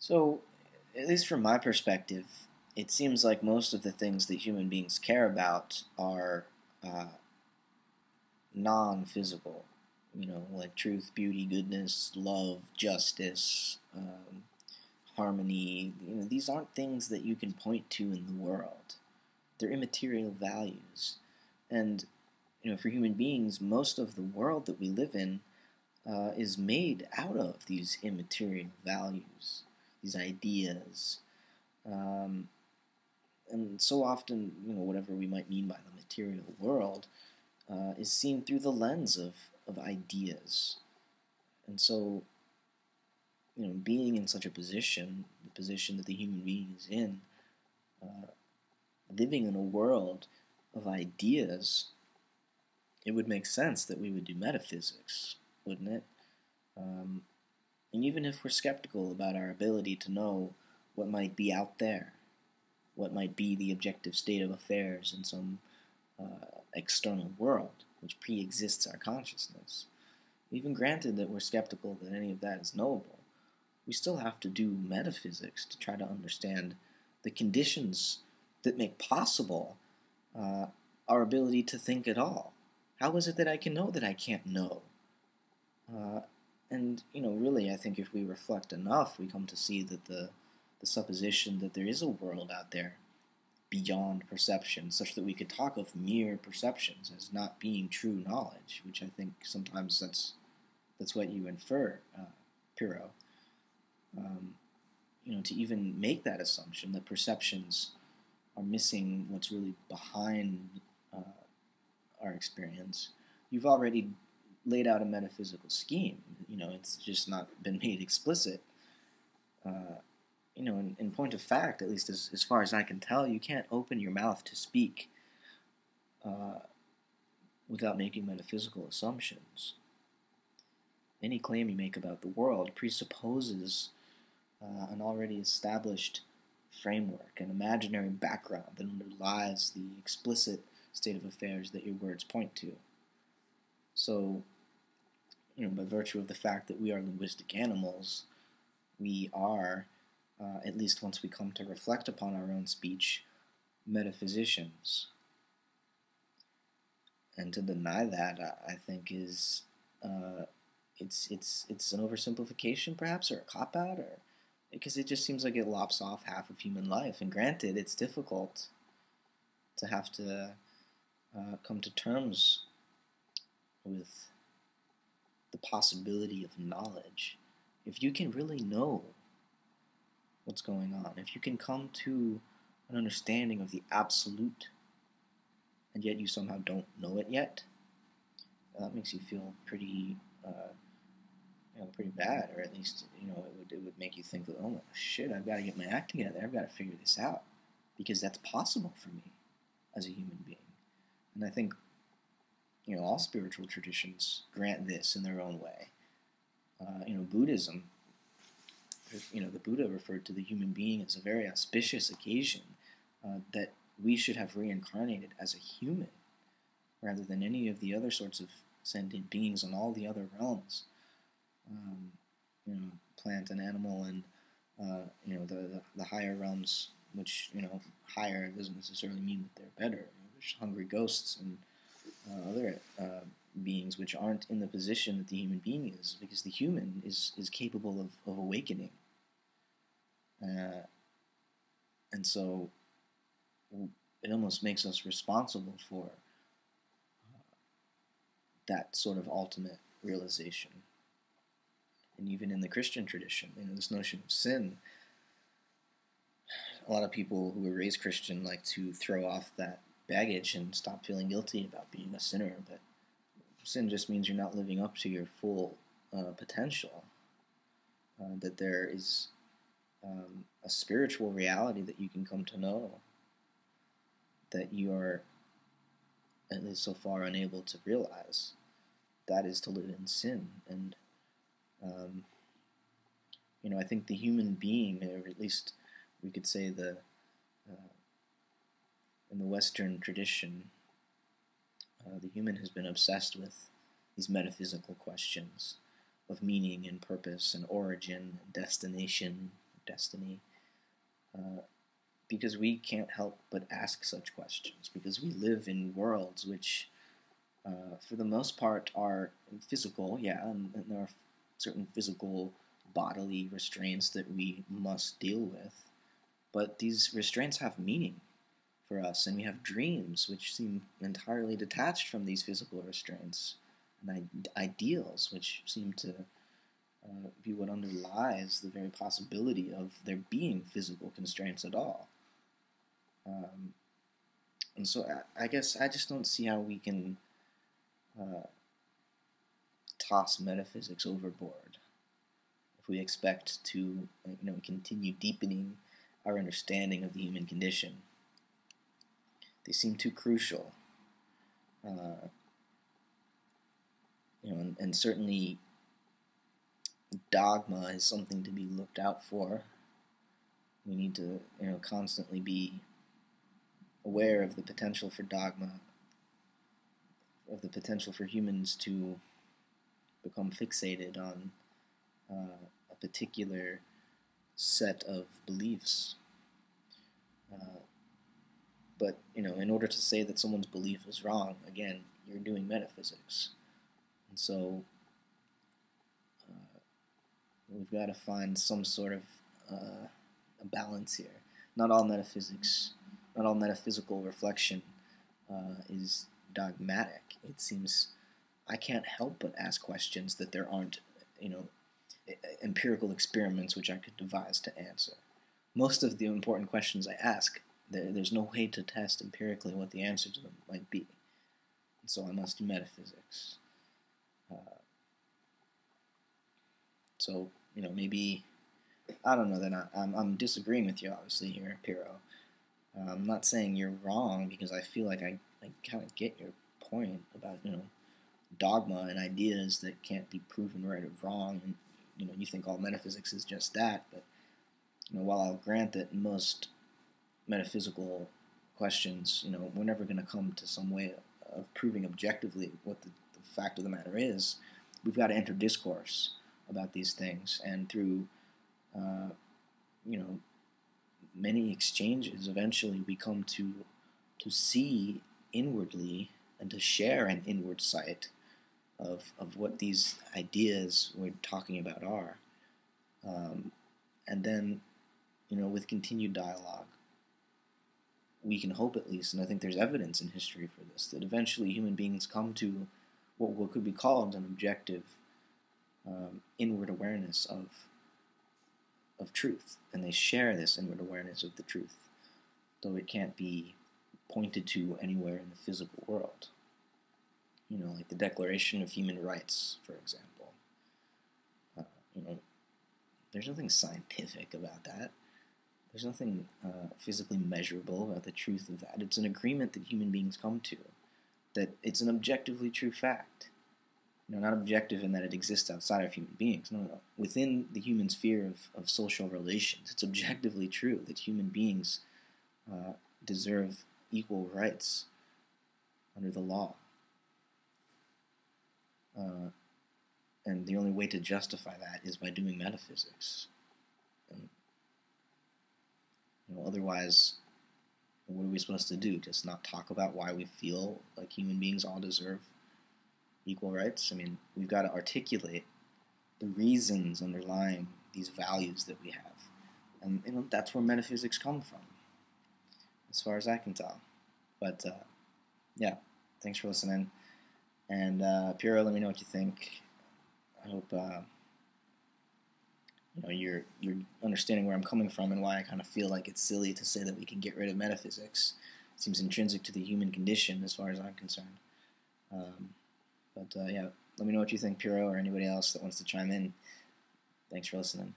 So, at least from my perspective, it seems like most of the things that human beings care about are uh, non physical. You know, like truth, beauty, goodness, love, justice, um, harmony. You know, these aren't things that you can point to in the world. They're immaterial values. And, you know, for human beings, most of the world that we live in uh, is made out of these immaterial values, these ideas. Um, and so often, you know, whatever we might mean by the material world uh, is seen through the lens of, of ideas. And so, you know, being in such a position, the position that the human being is in, uh, living in a world of ideas, it would make sense that we would do metaphysics, wouldn't it? Um, and even if we're skeptical about our ability to know what might be out there, what might be the objective state of affairs in some uh, external world which pre exists our consciousness, even granted that we're skeptical that any of that is knowable, we still have to do metaphysics to try to understand the conditions that make possible uh, our ability to think at all. How is it that I can know that I can't know? Uh, and, you know, really, I think if we reflect enough, we come to see that the the supposition that there is a world out there beyond perception, such that we could talk of mere perceptions as not being true knowledge, which I think sometimes that's that's what you infer, uh. Um, you know, to even make that assumption that perceptions are missing what's really behind uh, our experience, you've already laid out a metaphysical scheme. You know, it's just not been made explicit. Uh, you know, in, in point of fact, at least as, as far as I can tell, you can't open your mouth to speak uh, without making metaphysical assumptions. Any claim you make about the world presupposes uh, an already established framework, an imaginary background that underlies the explicit state of affairs that your words point to. So, you know, by virtue of the fact that we are linguistic animals, we are uh, at least once we come to reflect upon our own speech, metaphysicians. And to deny that, I, think, is uh, it's it's it's an oversimplification, perhaps, or a cop out, or because it just seems like it lops off half of human life. And granted, it's difficult to have to uh, come to terms with the possibility of knowledge. If you can really know what's going on, if you can come to an understanding of the absolute, and yet you somehow don't know it yet, that makes you feel pretty, uh, you know, pretty bad, or at least you know it would it would make you think that oh shit, I've got to get my act together, I've got to figure this out, because that's possible for me as a human being, and I think you know all spiritual traditions grant this in their own way. Uh, you know, Buddhism you know, the Buddha referred to the human being as a very auspicious occasion uh, that we should have reincarnated as a human rather than any of the other sorts of sentient beings in all the other realms. Um, you know, plant and animal, and uh, you know the, the, the higher realms, which you know higher doesn't necessarily mean that they're better. There's hungry ghosts and uh, other uh, beings which aren't in the position that the human being is, because the human is is capable of, of awakening uh, and so it almost makes us responsible for uh, that sort of ultimate realization. And even in the Christian tradition, you know, this notion of sin, a lot of people who were raised Christian like to throw off that baggage and stop feeling guilty about being a sinner. But sin just means you're not living up to your full uh, potential. Uh, that there is um, a spiritual reality that you can come to know that you are at least so far unable to realize that is to live in sin and um, you know i think the human being or at least we could say the uh, in the western tradition uh, the human has been obsessed with these metaphysical questions of meaning and purpose and origin and destination destiny. Uh, because we can't help but ask such questions, because we live in worlds which, uh, for the most part, are physical, yeah, and, and there are certain physical bodily restraints that we must deal with, but these restraints have meaning for us, and we have dreams which seem entirely detached from these physical restraints, and ideals which seem to uh, be what underlies the very possibility of there being physical constraints at all. Um, and so I, I, guess I just don't see how we can uh, toss metaphysics overboard if we expect to, you know, continue deepening our understanding of the human condition. They seem too crucial. Uh, you know, and, and certainly dogma is something to be looked out for. We need to, you know, constantly be aware of the potential for dogma, of the potential for humans to become fixated on uh, a particular set of beliefs. Uh, but you know, in order to say that someone's belief is wrong, again, you're doing metaphysics, and so uh, we've got to find some sort of uh, a balance here. Not all metaphysics not all metaphysical reflection uh, is dogmatic. It seems I can't help but ask questions that there aren't, you know, empirical experiments which I could devise to answer. Most of the important questions I ask, there, there's no way to test empirically what the answer to them might be. And so I must do metaphysics. Uh, so, you know, maybe, I don't know, that I, I'm, I'm disagreeing with you, obviously, here, Pyrrho. Uh, I'm not saying you're wrong because I feel like I, I kind of get your point about you know dogma and ideas that can't be proven right or wrong, and you know you think all metaphysics is just that. But you know, while I'll grant that most metaphysical questions, you know, we're never going to come to some way of proving objectively what the, the fact of the matter is. We've got to enter discourse about these things, and through uh, you know many exchanges, eventually we come to to see inwardly and to share an inward sight of of what these ideas we're talking about are. Um, and then, you know, with continued dialogue, we can hope at least, and I think there's evidence in history for this, that eventually human beings come to what, what could be called an objective um, inward awareness of of truth, and they share this inward awareness of the truth, though it can't be pointed to anywhere in the physical world. You know, like the Declaration of Human Rights, for example. Uh, you know, there's nothing scientific about that. There's nothing uh, physically measurable about the truth of that. It's an agreement that human beings come to, that it's an objectively true fact you know, not objective in that it exists outside of human beings. No, no. Within the human sphere of, of social relations, it's objectively true that human beings uh, deserve equal rights under the law. Uh, and the only way to justify that is by doing metaphysics. And, you know, otherwise, what are we supposed to do? Just not talk about why we feel like human beings all deserve equal rights. I mean, we've got to articulate the reasons underlying these values that we have. And you know, that's where metaphysics come from, as far as I can tell. But uh, yeah, thanks for listening. And uh, Pyrrho, let me know what you think. I hope uh, you know you're you're understanding where I'm coming from and why I kind of feel like it's silly to say that we can get rid of metaphysics. It seems intrinsic to the human condition, as far as I'm concerned. Um, but uh, yeah, let me know what you think, Pyrrho, or anybody else that wants to chime in. Thanks for listening.